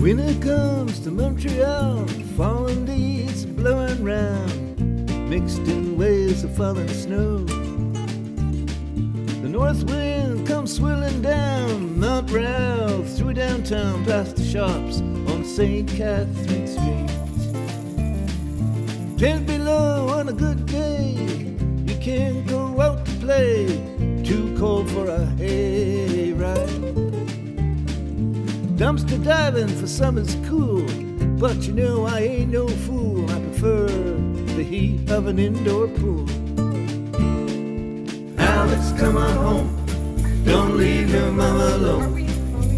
Winter comes to Montreal, falling leaves blowing round, mixed in waves of falling snow. The north wind comes swirling down Mount Royal through downtown past the shops on St. Catherine Street. Ten below on a good day, you can't go out to play, too cold for a hayride. Dumpster diving for summer's cool, but you know I ain't no fool. I prefer the heat of an indoor pool. Alex, come on home. Don't leave your mama alone.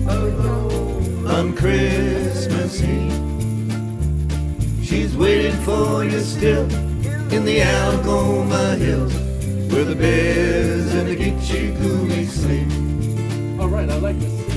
Alone on Christmas Eve. She's waiting for you still in the Algoma Hills, where the bears and the Gitche Gumee sleep. All right, I like this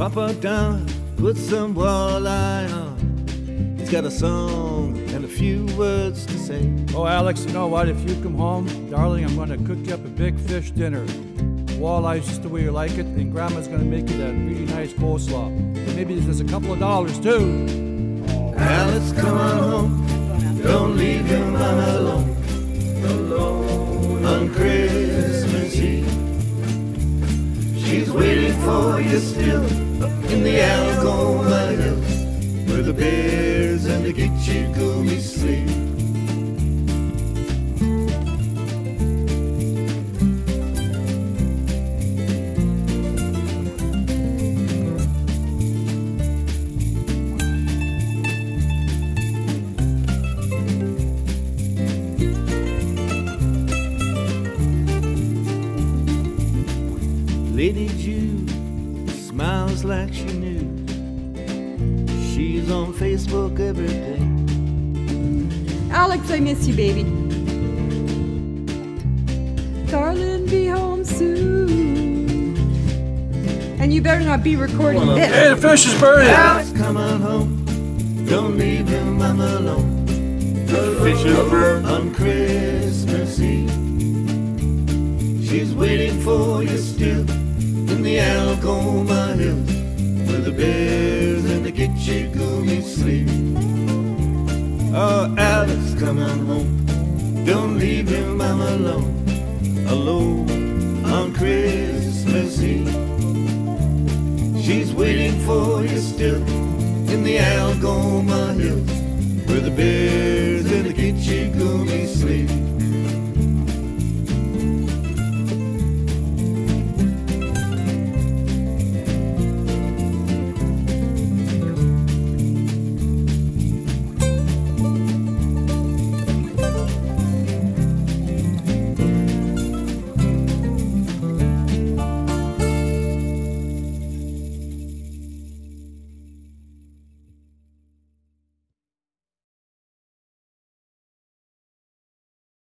Papa Don put some walleye on. He's got a song and a few words to say. Oh, Alex, you know what? If you come home, darling, I'm going to cook you up a big fish dinner. Walleye's just the way you like it, and Grandma's going to make you that really nice coleslaw. And maybe there's a couple of dollars, too. Alex, come on home. Don't leave your mama alone. Alone you still in the Algoma Hills, where the bears and the Gitche Gumee sleep. Lady Jude smiles like she knew. She's on Facebook every day. Alex, I miss you, baby. Darling, be home soon. And you better not be recording this. Hey, the fish is burning! Alex, come on home. Don't leave your mama alone. The fish will burn the bears and the Gitche Gumee sleep. Oh, Alex, come on home. Don't leave your mama alone, alone on Christmas Eve. She's waiting for you still in the Algoma Hills, where the bears